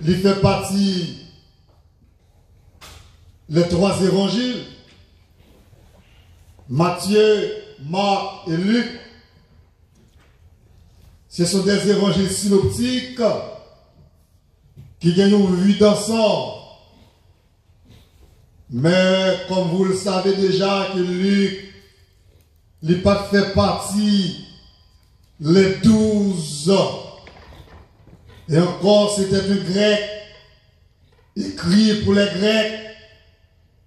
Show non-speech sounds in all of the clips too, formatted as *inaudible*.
il fait partie les trois évangiles, Matthieu, Marc et Luc. Ce sont des évangiles synoptiques qui gagnent une vue d'ensemble. Mais comme vous le savez déjà que Luc, il pas fait partie les douze. Et encore, c'était un grec écrit pour les Grecs,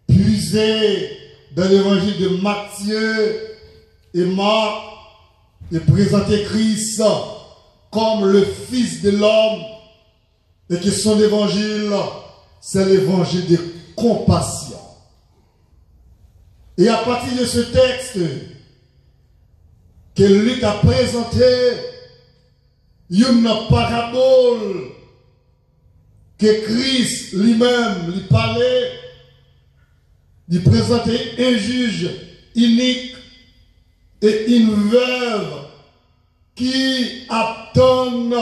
puisé dans l'évangile de Matthieu et Marc, et présenté Christ comme le Fils de l'homme, et que son évangile, c'est l'évangile de compassion. Et à partir de ce texte, que Luc a présenté une parabole que Christ lui-même lui parlait, lui présentait un juge unique et une veuve qui attendent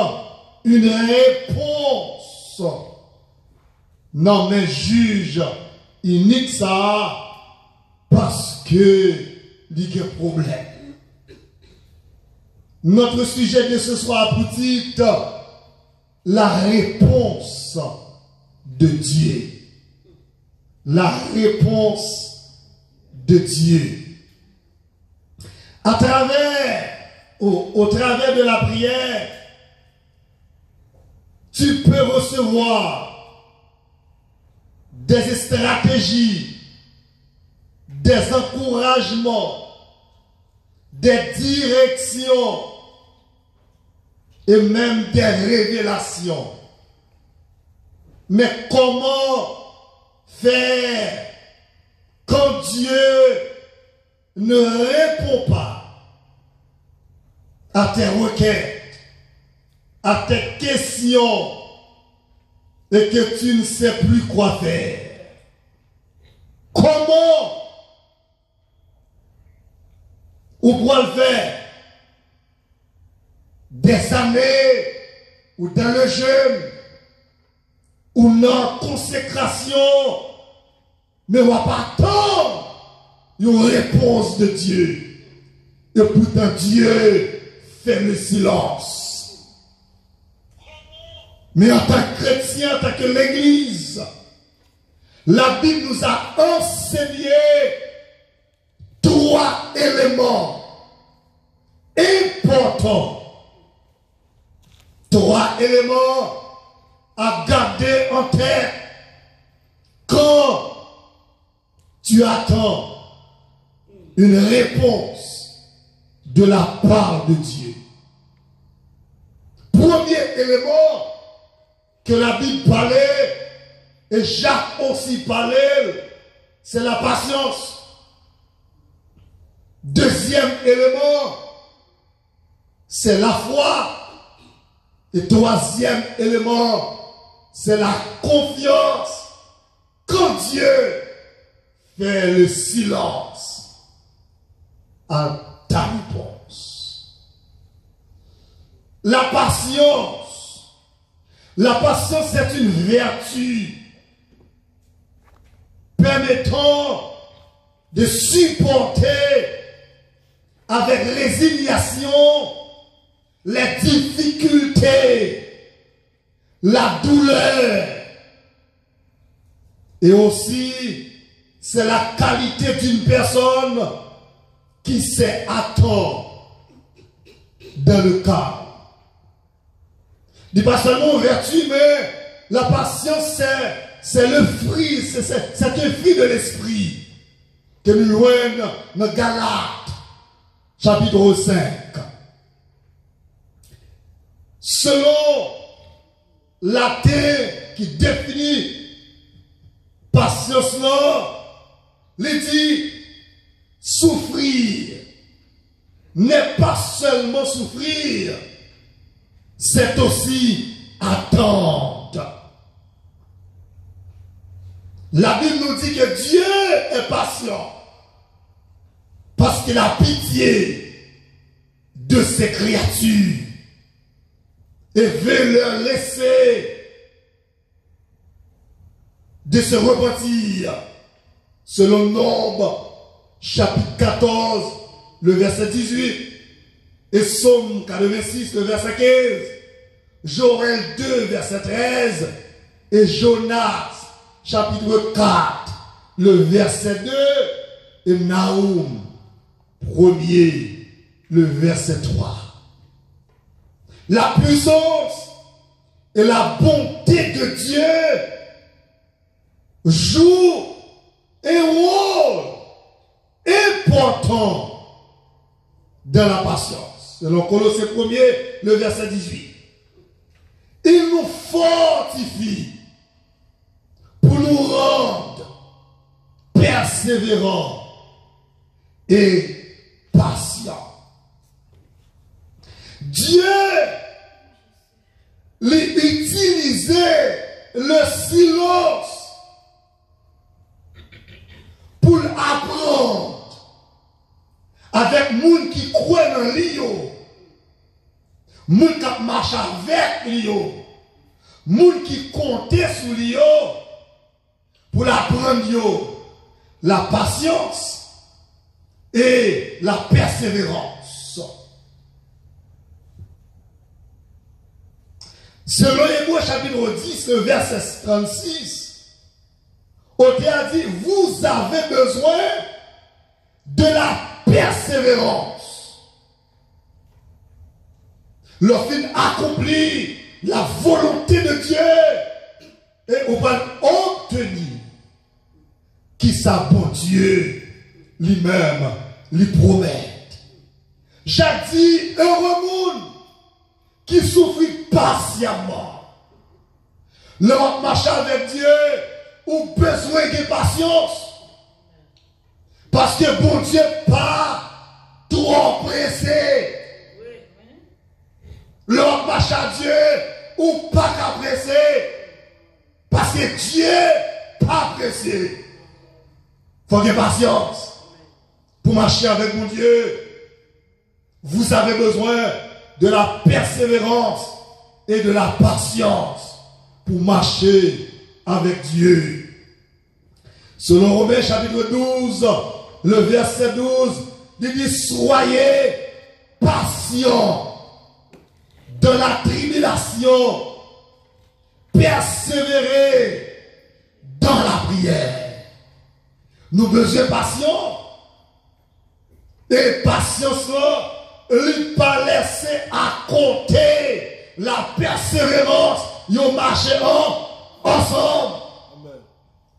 une réponse. Non, mais juge unique ça parce que il y a problème. Notre sujet de ce soir, petite, la réponse de Dieu. La réponse de Dieu. À travers, au, au travers de la prière, tu peux recevoir des stratégies, des encouragements, des directions et même des révélations. Mais comment faire quand Dieu ne répond pas à tes requêtes, à tes questions et que tu ne sais plus quoi faire? Comment ou pour le faire des années ou dans le jeûne ou dans la consécration, mais on va pas attendre une réponse de Dieu. Et pourtant Dieu fait le silence. Mais en tant que chrétien, en tant que l'Église, la Bible nous a enseigné trois éléments importants. Trois éléments à garder en tête quand tu attends une réponse de la part de Dieu. Premier élément que la Bible parlait, et Jacques aussi parlait, c'est la patience. Deuxième élément, c'est la foi. Et troisième élément, c'est la confiance. Quand Dieu fait le silence à ta réponse. La patience. La patience, c'est une vertu permettant de supporter avec résignation les difficultés, la douleur. Et aussi, c'est la qualité d'une personne qui sait attendre dans le cas. Dit pas seulement vertu, mais la patience, c'est le fruit, c'est un fruit de l'esprit que nous voyons dans Galates chapitre 5. Selon la terre qui définit patience, il dit souffrir n'est pas seulement souffrir, c'est aussi attendre. La Bible nous dit que Dieu est patient parce qu'il a pitié de ses créatures et veut leur laisser de se repentir. Selon Nombre, chapitre 14, le verset 18. Et Somme 86, le verset 15. Joël 2, verset 13. Et Jonas, chapitre 4, le verset 2. Et Naoum, premier, le verset 3. La puissance et la bonté de Dieu jouent un rôle important dans la patience. Selon Colossiens 1er, le verset 18. Il nous fortifie pour nous rendre persévérants et Dieu utilisait le silence pour apprendre. Avec moun qui croit dans lui, moun qui marche avec lui, moun qui comptait sur lui pour apprendre la patience et la persévérance. Selon Hébreu chapitre 10, le verset 36, Oté a dit, vous avez besoin de la persévérance. Lorsqu'il accomplit la volonté de Dieu, et on va obtenir qui sa bon Dieu lui-même lui promet. J'ai dit, heureux monde qui souffre patiemment. Leur marche avec Dieu, ou besoin de patience. Parce que bon Dieu pas trop pressé. L'homme marche à Dieu ou pas qu'à. Parce que Dieu pas pressé. Faut que patience pour marcher avec mon Dieu. Vous avez besoin de la persévérance et de la patience pour marcher avec Dieu. Selon Romains chapitre 12, le verset 12, il dit, soyez patients dans la tribulation, persévérez dans la prière. Nous besoin patients. Et patience ne pas laisser à compter la persévérance, yon marché ensemble.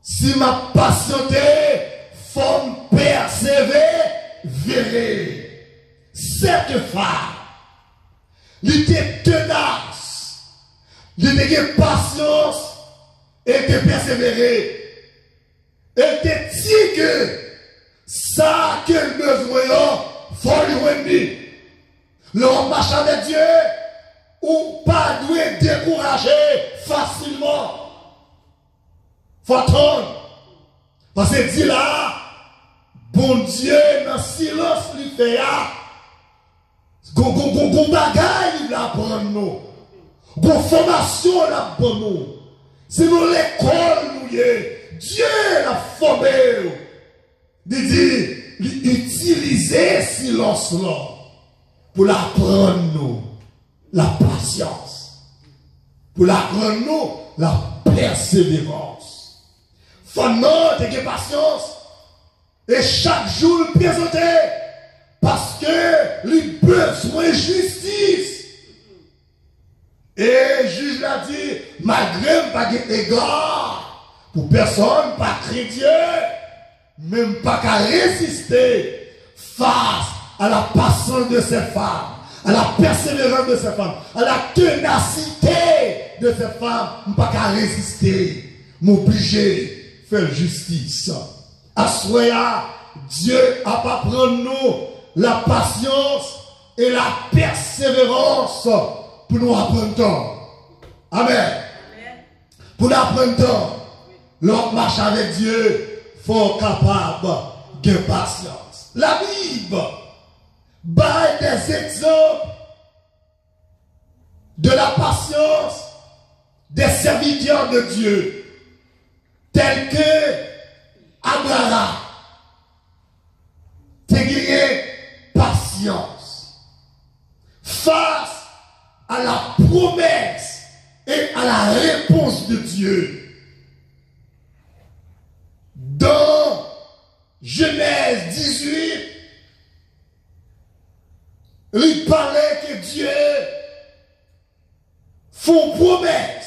Si ma patienté, faut persévérer. Cette femme, il était tenace, il était patience et était persévérer. Elle était dit qu'elle besoin, faut lui L'homme marche avec Dieu ou pas doit décourager facilement. Faut attendre. Parce que dit là, bon Dieu, dans le silence, lui fait là. Gon bagaille, il apprend nous. Gon formation, il apprend nous. C'est nous l'école, nous Dieu l'a formé. Il dit, utiliser silence là pour l'apprendre nous la patience. Pour l'apprendre nous la persévérance. Faut de patience. Et chaque jour le présenter. Parce que lui besoin de justice. Et juge l'a dit, malgré pas égard, pour personne, pas chrétien, même pas qu'à résister face à la patience de ces femmes, à la persévérance de ces femmes, à la ténacité de ces femmes, pas qu'à résister, m'obliger faire justice. À Dieu a pas prendre nous la patience et la persévérance pour nous apprendre temps. Amen. Pour nous apprendre temps. L'homme marche avec Dieu, capable de patience. La Bible bat des exemples de la patience des serviteurs de Dieu. tel que Abraham, te gagné patience face à la promesse et à la réponse de Dieu. Dans Genèse 18, il parlait que Dieu font promesse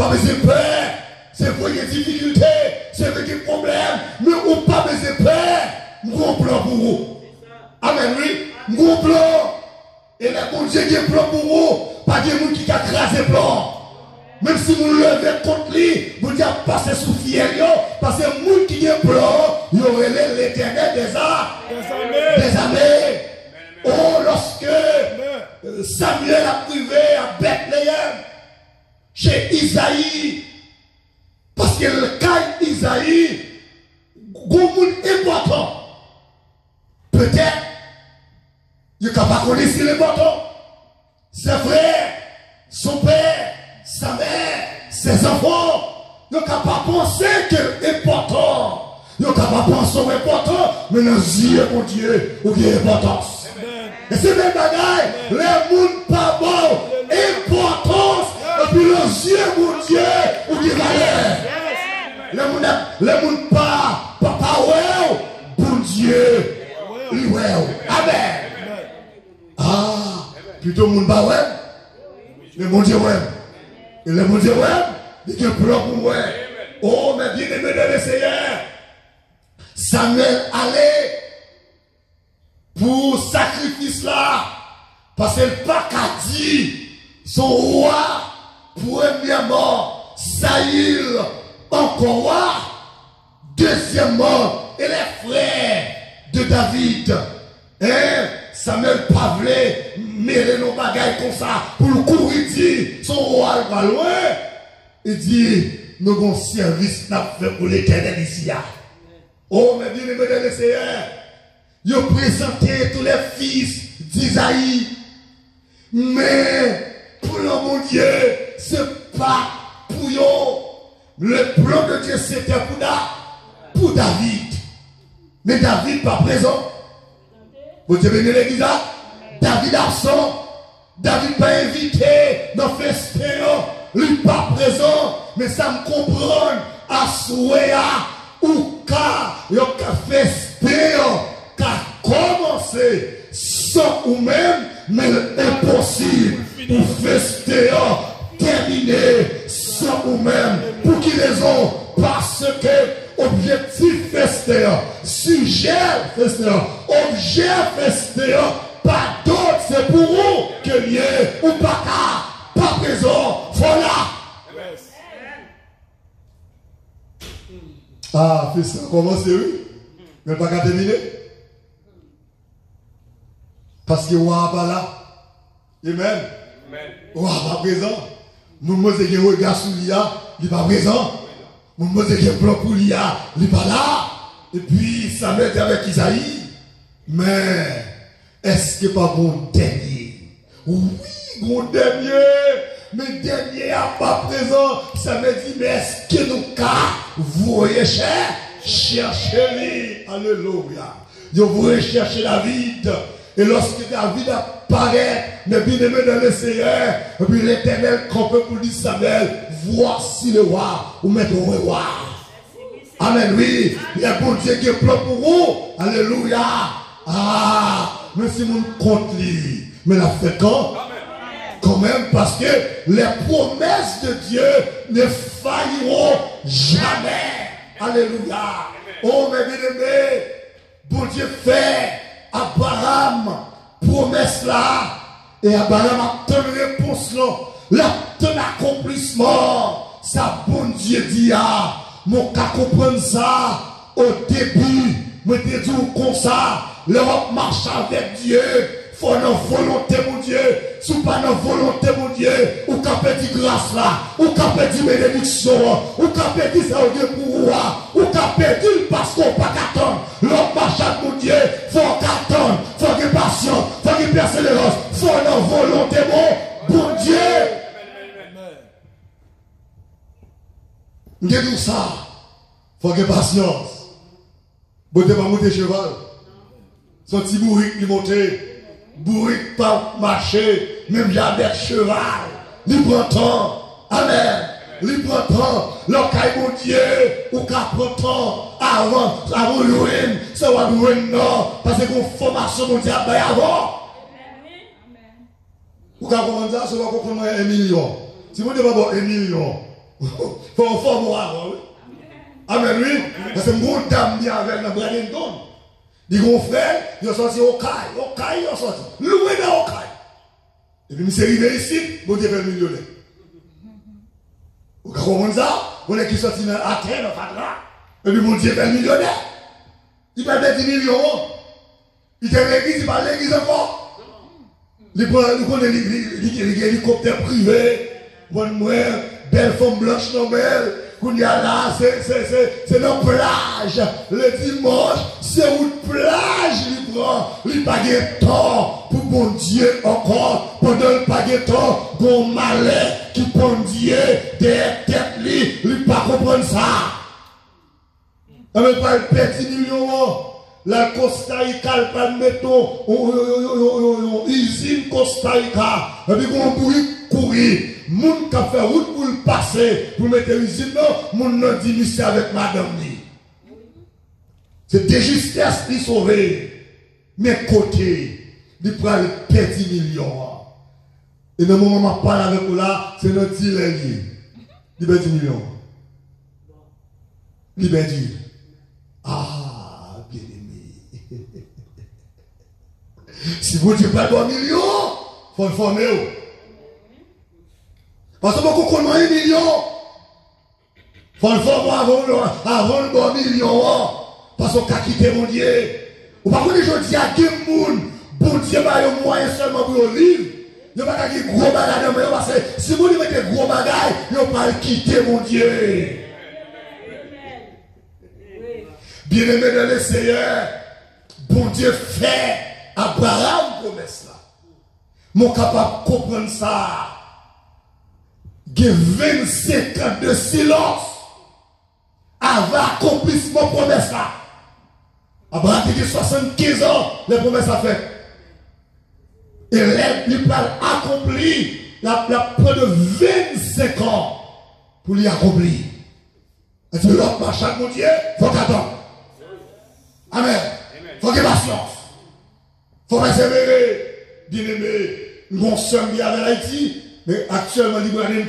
pas besoin peur. C'est vrai qu'il difficultés, c'est y a problèmes, mais ou pas besoin peur. Mon plan pour vous. Amen, oui. Mon plan. Et les bon Dieu qui plan pour vous, pas de monde qui a crasé plan. Même si vous levez contre lui, vous dites passer sous fiel, parce que monde qui a plan, il y aurait l'éternel des armes. Des années. Oh, lorsque Samuel a privé à Bethléem, chez Isaïe, parce que le cas d'Isaïe, est important. Peut-être, il n'est pas connaître les bâtons. Ses frères, son père, sa mère, ses enfants, il n'est pas penser que important. Il n'est pas c'est important, mais dans yeux, mon Dieu, a importance. Et c'est même bagaille, les gens pas bon, importance, et puis les yeux, mon Dieu, il y a valeur. Les gens, les gens pas, pas, pas, ouais, bon Dieu, Amen. Ah, plutôt mon pas ouais. Mais mon Dieu ouais. Et le Dieu ouais, il y a plan pour moi. Oh, mais bien aimé de le Seigneur. Samuel allait pour sacrifice là. Parce que le pas qu'a dit son roi, Premièrement, Saïl Ankora. Deuxièmement, et les frères de David. Hein? Samuel Pavle, mère non bagay kon sa, pou l'kou y di, son roal balwen, y di, nou gon servis nap fe pou l'Eternel isi ya. Oh, mè di, mè mè de l'Eseye, yo prezante tout le fils d'Isaïe, mè, pou l'an mon dieu, c'est pas pour. Le plan de Dieu, c'était pour, David. Mais David pas présent. Vous avez venu l'église David absent. David pas invité dans le festin. Lui pas présent. Mais ça me comprend. À ou car il a festin qu'a commencé sans ou même, mais impossible pour festin terminer sans ou même. Pour qui raison? Parce que objectif festéa, sujet festéa, objet festéa, pas d'autre, c'est pour vous que lié ou pas qu'à, pas présent, voilà. Ah, fils, comment c'est oui? Mais pas qu'à terminer? Parce que pas là. Amen. Roi pas présent. Nous, moi, c'est que regard sous l'IA, il n'est pas présent. Mon qui est plan pour l'IA, il n'est pas là. Et puis, ça met avec Isaïe. Mais, est-ce que pas mon dernier? Oui, mon dernier. Mais dernier à pas présent, ça me dit, mais est-ce que nous, cas, vous voyez cher? Cherchez-les. Alléluia. Vous voyez chercher David. Et lorsque David apparaît, mais bien aimé dans le Seigneur, et puis l'éternel campé pour dire voici le roi, ou mettre le roi. Amen, oui. Il y a bon Dieu qui est pour vous. Alléluia. Ah, mais si mon compte lui, mais la fait quand? Quand même, parce que les promesses de Dieu ne failliront jamais. Alléluia. Oh, mes bien-aimés, bon Dieu fait Abraham promesse là. Et Abraham a une réponse là. la un accomplissement. Ça, bon Dieu dit, ah, mon cas comprendre ça. Au début, me dit comme ça. L'Europe marche avec Dieu. Faut notre volonté, mon Dieu. Sou pa nan volonté, mon Dieu. Ou kapè di grâce là. Ou kapè di bénédiction. Ou kapè di ça au Dieu pour roi. Ou kapè di parce qu'on pas qu'attendre. L'homme marche avec mon Dieu. Faut patience, faut qu'il persévérance, une volonté, bon Dieu. Dis tout ça, faut qu'il patience. Bon, pas monter cheval. Son petit bourrique, il monter bourrique pas marcher, même avec cheval. Il prend temps. Amen. li prantan lakay moun diye ou ka prantan avan avon yoen se wap yoen nan pase kon fomasyon moun diye ap bay avan. Ou ka konvan diya se wap konvan mwen en milyon si moun diye wap bon en milyon *laughs* fon fon moun avan amen wii se moun dam diya avèl nan brenen don. Di kon fre yo soti okay okay yo soti loue nan okay epi mi se rive isi moun diye ven milyonè Vous comprenez ça? On est qui sorti dans la terre, dans Fatra. Et puis, mon Dieu fait millionnaire. Il parle de 10 millions. Il est l'église, il parle l'église encore. Il prend l'hélicoptère privé. Bonne moi, belle femme blanche normale. Qu'on Koun ya la, se nan plaj. Le dimanche, se ou plaj li pran. Li bagye tan pou bon diye ankon. Pendan li bagye tan, kon male ki bon diye de tet li. Li pa kompren sa. Ame pa yon peti milyon an. La Kostarika, l'pan meton, yon izin Kostarika, epi kon kouri, kouri. moun ka fè route pou l'pase, pou mette usine nan, moun nan di misè avèk madame ni. Se te justès li sove, men kote, li pral peti milyon. E nan moun mama pal avèk ou la, se nan ti lè li. Li beti milyon. Li beti. Ah, bien aimé. *laughs* si vous ne dites pas 3 millions, faut le former. Paso mwen kou konman yon milyon. Fon fon mwen avon mwen milyon wan. Paso kakite moun ye. Ou pa kouni jodi a gem moun. Boun diye ba yon mwayen selman pou yon liv. Yon pa kaki gro bagay nan mwen yo. Pase si moun yon mette gro bagay, yon pal kite moun diye. Bien eme de le seye. Boun diye fe. Abraham promes la. Mwen kapap kopren sa. Il y a 25 ans de silence avant l'accomplissement de promesse là. Abraham a 75 ans, les promesses a fait. Et il parle accompli, la, la près de 25 ans pour l'y accomplir. Et tu l'autre marche mon Dieu, il faut qu'attendre. Amen. Il faut qu'il patience. Il faut persévérer. Bien aimé, nous sommes bien avec Haïti. Mais actuellement, il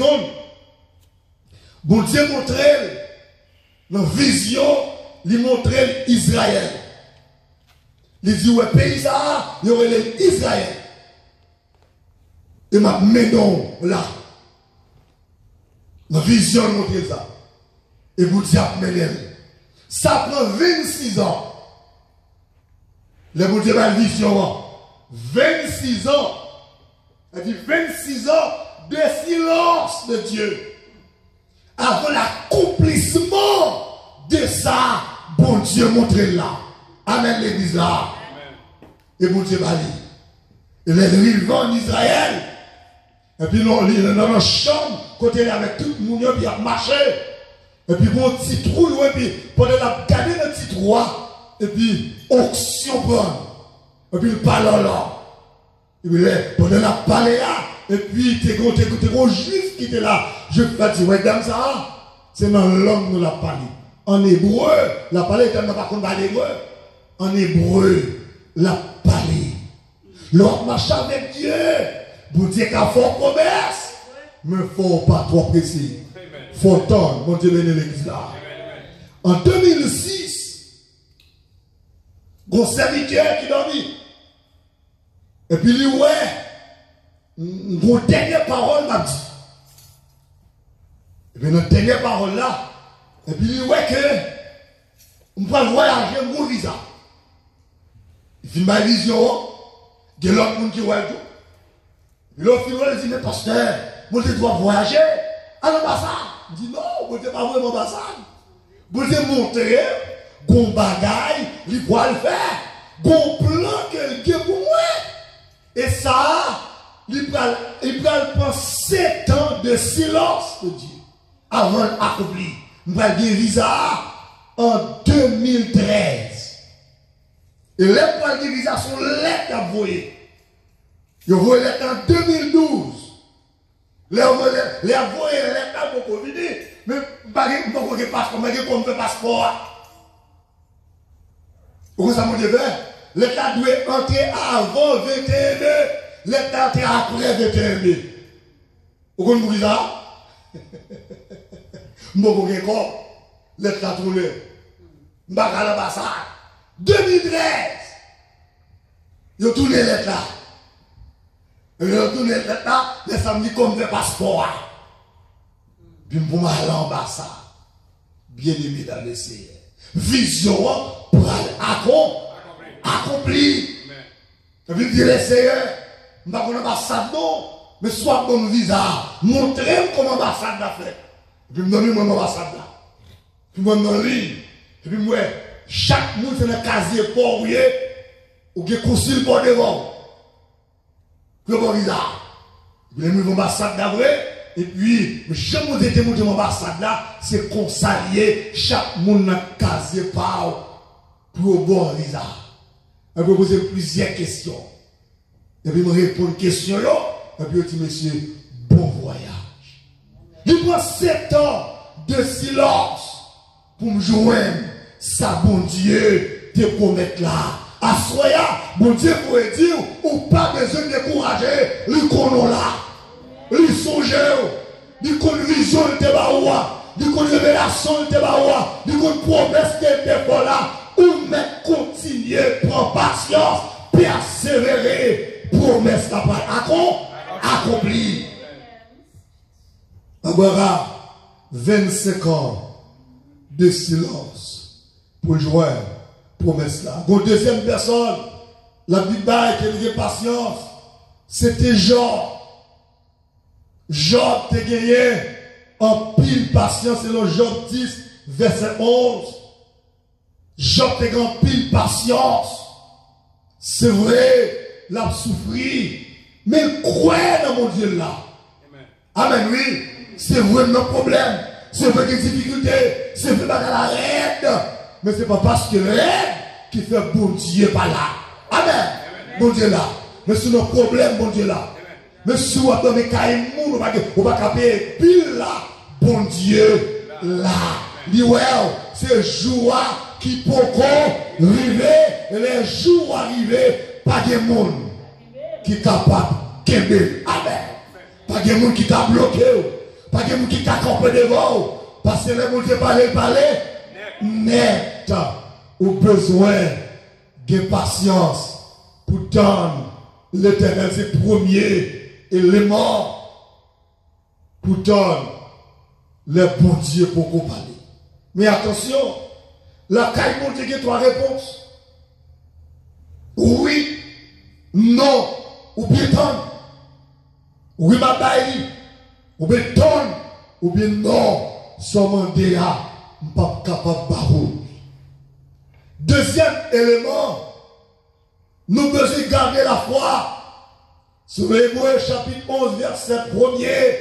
Bon Dieu dans la vision, il montrait Israël. Il dit, ouais, pays ça, il y aurait Israël. Et ma maison là. La vision montrait ça. Et vous dites, ça prend 26 ans. Le bon Dieu la vision. 26 ans. Il dit 26 ans de silence de Dieu. Avant l'accomplissement de ça, bon Dieu montre là. Amen l'église là. Et bon Dieu va lire. Et les vivants en Israël. Et puis nous, dans la chambre, côté avec tout le monde, qui a marché. Et puis mon petit trou, et puis pendant la garder le petit trou, et puis auction bonne. Et puis il parle là. Et puis pendant la parler là, et puis, tu es un juif qui était là. Je vais dire, ça, c'est dans l'homme nous l'a parlé. En hébreu, la parole est pas contre l'hébreu. En hébreu, la parlé. L'homme marche avec Dieu. Vous dites qu'il faut promesse. Mais faut pas trop précis. Faut tendre. Mon Dieu, l'église là. En 2006, un serviteur qui dormit. Et puis, dit, ouais, mon dernière parole m'a dit. Et bien, notre dernière parole là, Et puis il ouais que on peut voyager mon visa. Il fait ma vision, a l'autre monde qui voit tout. Et l'autre il dit, mais pasteur, moi je dois voyager? À l'ambassade. Il dit, non, vous n'êtes pas vraiment l'ambassade. Vous devez montrer, gon bagaille, il va le faire. Gon plan quelqu'un pour moi. Et ça, il va, prendre 7 ans de silence de Dieu avant d'accomplir. Il va guérir ça en 2013. Et les points de guérison sont lettres à voyer. Ils voient lettres en 2012. Les voyez lettres à beaucoup venir. Mais pas de passeport, mais comme fait passeport. Pourquoi ça m'a dit L'État doit entrer avant 21 l'État est après déterminé. Vous comprenez ça Je ne sais pas l'État tourné. Je ne à l'ambassade. 2013, ils ont tourné l'État. Ils ont tourné l'État le samedi comme des passeports. Puis pour à l'ambassade, bien aimé dans le Seigneur. Vision pour accomplir. Accompli. Ça veut dire le Seigneur. Sais pas l'ambassade non, mais soit bon visa. Montrez-moi comment l'ambassade l'a fait. Et puis me donner mon ambassade. Puis dans ligne. Et puis moi, chaque monde c'est un casier pour ou qui consul pour devant. Puis bon visa. Puis moi l'ambassade d'après. Et puis, je vous ai mon ambassade là, c'est qu'on chaque monde dans le casier pour pour bon visa. Je vais poser plusieurs questions. Epi mwen repon kèsyon yo, epi yo ti mèsyè, bon voyaj. Di mwen setan de silans pou mjouèm sa bon diye te komet la. Aswaya, bon diye pou e di ou pa bezè dekouraje li konon la, li sonje yo, li kon vizyon te ba ouwa, li kon revelasyon te ba ouwa, li kon promes te te bola, ou mè kontinye pran pasyans Abraham, 25 ans de silence pour jouer promesse là. Une deuxième personne, la Bible qui a patience, c'était Job. Job t'a gagné en pile patience, c'est le Job 10, verset 11. Job te grand pile patience. C'est vrai, l'a souffri. Mais croyez dans mon Dieu là. Amen, oui. se vwe nan problem, se vwe gen difikute, se vwe baga la red, men se pa paske red ki fe bon diye pa la. Amen, bon diye la. Men se nan problem, bon diye la. Men se wap nan me kae moun, ou baka pe pil la, bon diye la. Li wew, se joua ki pokon rive, e le joua rive, pa gen moun ki kapap kebe. Amen. Pa gen moun ki ta bloke ou. Pas de monde qui campé devant, parce que les gens qui parlent, parler, net, ou besoin de patience pour donner l'éternel, premier élément pour donner les bons dieux pour parler. Mais attention, la caille pour dire trois réponses. Oui, non, ou bien. Oui, ma baille, ou bien ton, ou bien non, sommes déjà pas capable de Deuxième élément, nous devons garder la foi. Sur Hébreu chapitre 11, verset 1er,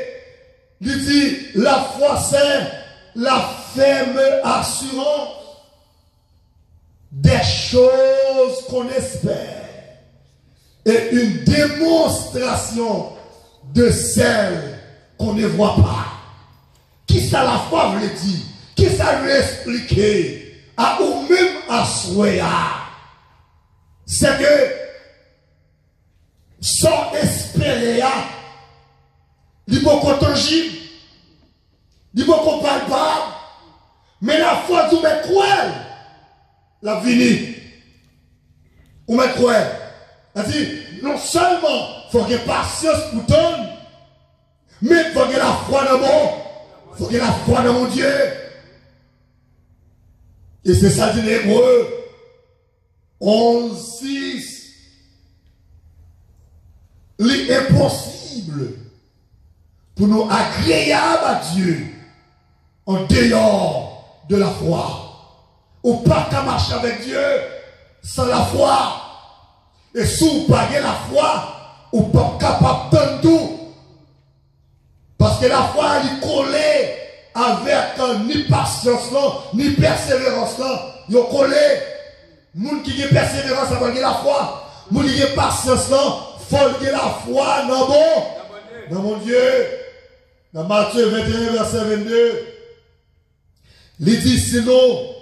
il dit, la foi c'est la ferme assurance des choses qu'on espère et une démonstration de celles qu'on ne voit pas. Qui ça la foi veut dire Qui ça veut expliquer à ah, ou même à soi C'est que sans espérer, ah, il faut qu'on tangible, il faut qu'on palpable, mais la foi du met quoi La vie Ou met quoi Elle dit, non seulement il faut que patience pour donner, mais il faut que la foi dans mon, faut que la foi dans mon Dieu. Et c'est ça dit l'hébreu 11, 6. Il est possible pour nous agréables à Dieu en dehors de la foi. Ou pas qu'à marcher avec Dieu sans la foi. Et si vous la foi, ou pas capable tout. Que la foi, elle est collée avec euh, ni patience ni persévérance là. Il est collé. Moun qui a persévérance, ça va la foi. Moun qui a patience là, faut la foi dans bon. Dans mon Dieu. Dans Matthieu 21, verset 22. Il dit sinon,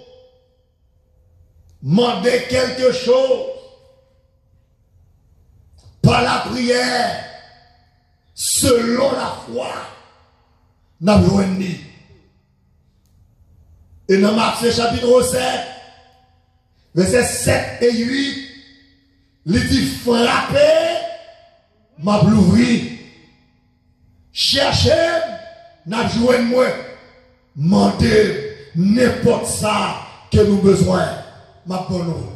demandez quelque chose par la prière, selon la foi, nan jwen ni. E nan Matye chapitre 7, verset 7 et 8, li di frape, ma blouvri. Cherche, nan jwen mwen. Mante, nepot sa ke nou bezwen. Ma konou.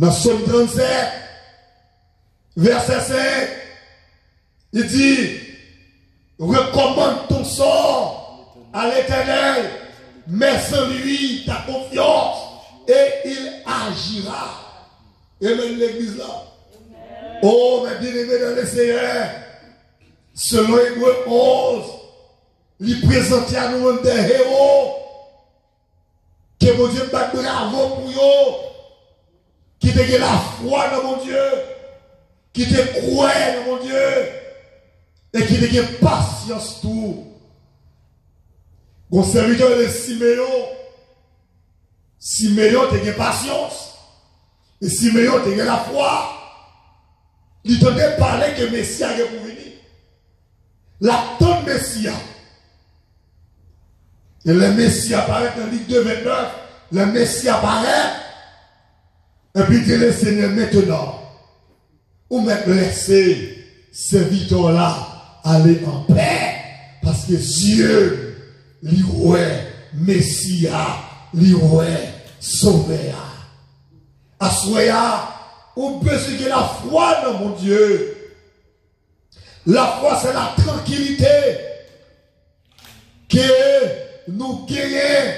Nan son 37, verset 5, li di, recommande ton sort à l'éternel, mais sans lui ta confiance et il agira. Amen l'église là. Oh, mes bien-aimés dans le Seigneur, selon Hébreu 11, il présentait à nous des héros que mon Dieu bat bravo pour eux, qui te la foi dans mon Dieu, qui te croit dans mon Dieu, et qui te patience tout. Mon serviteur de Siméon, Siméon te patience, et Siméon te la foi. Il te parler que Messia est pour venir. La de Messia. Et le Messie apparaît dans Luc 2, 29. Le Messie apparaît. Et puis dit le Seigneur maintenant. Ou même laisser ce serviteur-là aller en paix. Parce que Dieu, l'Iroué, Messia, l'Iroué, Sauveur. Assoya, ou besoin de la foi dans mon Dieu. La foi, c'est la tranquillité que nous gagnons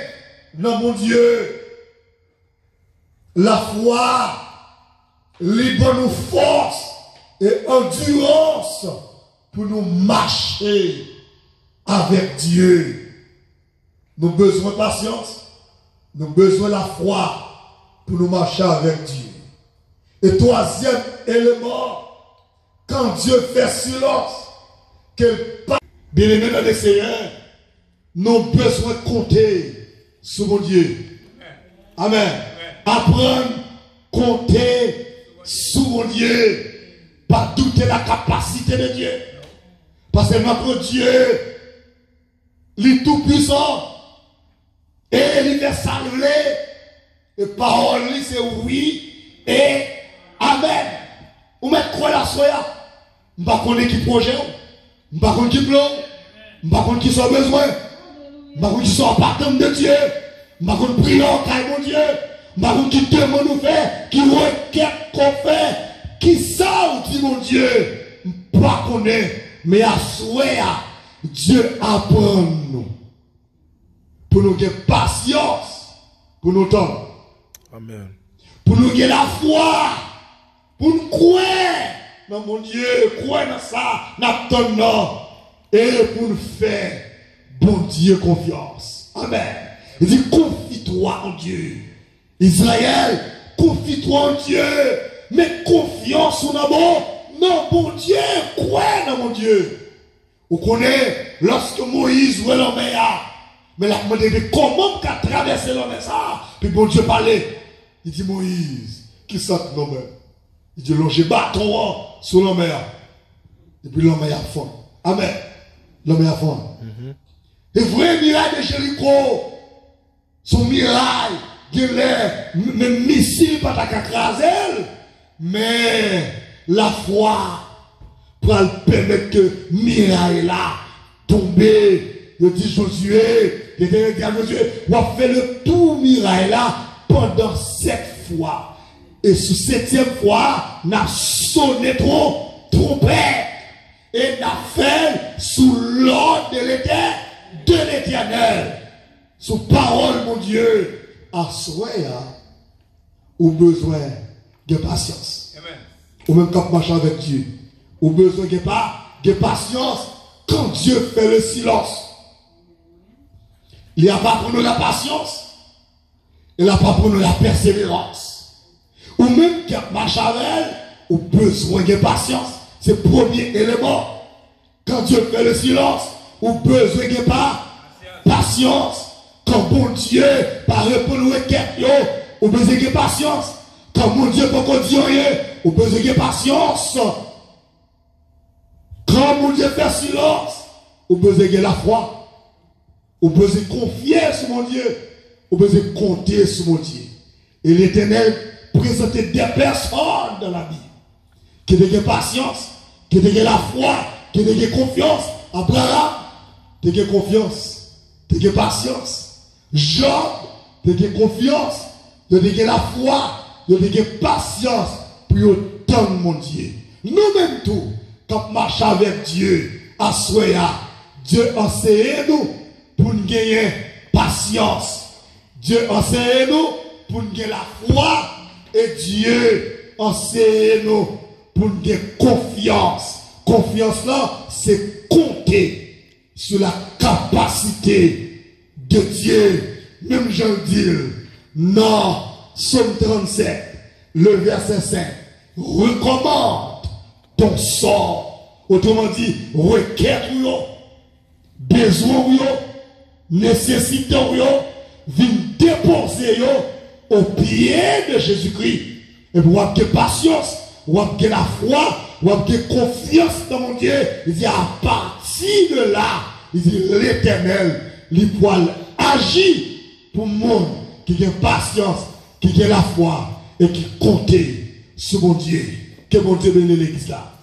dans mon Dieu. La foi, les bonnes forces et endurance pour nous marcher avec Dieu. Nous avons besoin de patience, nous avons besoin de la foi pour nous marcher avec Dieu. Et troisième élément, quand Dieu fait silence, que bien aimé dans le Seigneur, nous avons besoin de compter sur mon Dieu. Amen. Apprendre, compter sur mon Dieu. Pas douter la capacité de Dieu. Parce que notre Dieu, il est tout puissant. Et il est salvé. Et parole, c'est oui et Amen. Ou mettre quoi la soya? Je ne sais pas qui projet, je ne sais pas qui plan, je ne pas qui soit besoin. Je qui sont partant de Dieu. Je ne prier au mon Dieu. Je qui demande nous faire, qui requête qu'on fait, qui ça mon Dieu. Je ne connaître, mais à souhait, Dieu apprend nous. Pour nous avoir patience, pour nous temps. Amen. Pour nous avoir la foi, pour nous croire dans mon Dieu, croire dans ça, dans et pour nous faire bon Dieu confiance. Amen. Il dit, confie-toi en Dieu. Israël, confie-toi en Dieu. Mais confiance en amour. Non, bon Dieu, crois dans mon Dieu. Vous connaissez, lorsque Moïse voit l'homme mais la demandé comment qu'a traversé l'homme ça. Puis bon Dieu parlait. Il dit Moïse, qui ça l'homme Il dit longer bâton sur l'homme. Et puis l'homme a fond. Amen. L'homme a fond. Mm le vrai miracle de Jéricho, son miracle, même missile pas ta mais la foi pour permettre que miracle là tombe. Il dit Josué, l'éternel dit à Josué, on fait le tout miracle là pendant sept fois. Et sous septième fois, n'a sonné trop, trompette. Et n'a fait sous l'ordre de l'éternel, de l'éternel. Sous parole, mon Dieu, à souhait, ou besoin de patience. Ou même quand marche avec Dieu. Ou besoin de, de patience quand Dieu fait le silence. Il n'y a pas pour nous la patience. Il n'y a pas pour nous la persévérance. Ou même quand marche avec elle, ou besoin de patience. C'est le premier élément. Quand Dieu fait le silence, ou besoin de patience. Quand bon Dieu par répondre aux requêtes, ou besoin de patience. Quand mon Dieu peut dire ou besoin de patience. Quand mon Dieu fait silence, ou de la foi. Ou de confier sur mon Dieu. Ou de compter sur mon Dieu. Et l'éternel présentait des personnes dans la vie qui ont patience, qui ont la foi, qui ont confiance. Abraham, tu as confiance, tu as patience. Job, tu as confiance, tu as la foi, tu as patience pour autant mon Dieu. Nous-mêmes tout, quand marche avec Dieu, à Soya, Dieu enseigne nous pour nous gagner patience. Dieu enseigne nous pour nous gagner la foi. Et Dieu enseigne nous pour nous gagner confiance. Confiance là, c'est compter sur la capacité de Dieu. Même Jean dit, non, Somme 37, le verset 5, recommande ton sort. Autrement dit, requête besoin nécessité vient déposer au pied de Jésus-Christ. Et vous avez patience, vous avez la foi, vous avez confiance dans mon Dieu. Il dit à partir de là, il dit l'éternel, il agit pour le monde qui a patience, qui a la foi et qui compte sur mon Dieu. qui est monté dans l'église là.